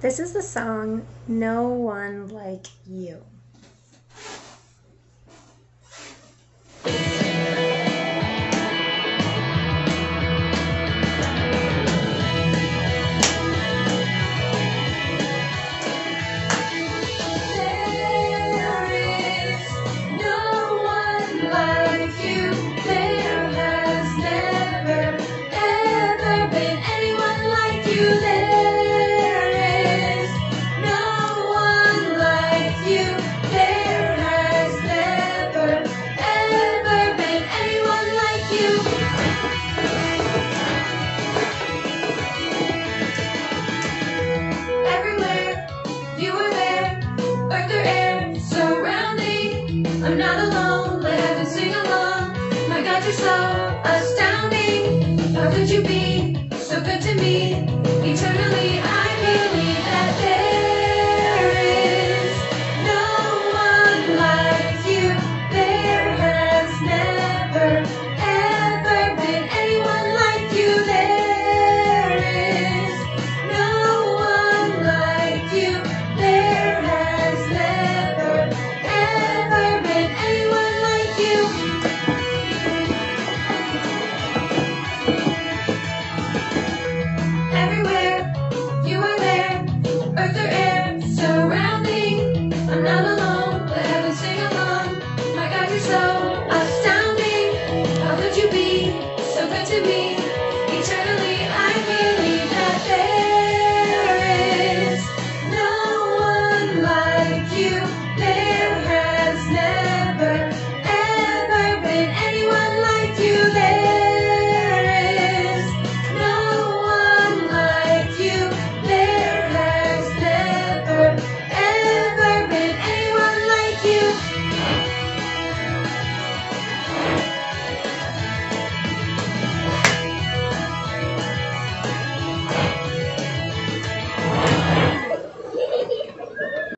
This is the song No One Like You. I'm not alone, let heaven sing along. My God, you're so astounding. How could you be so good to me? Eternally, I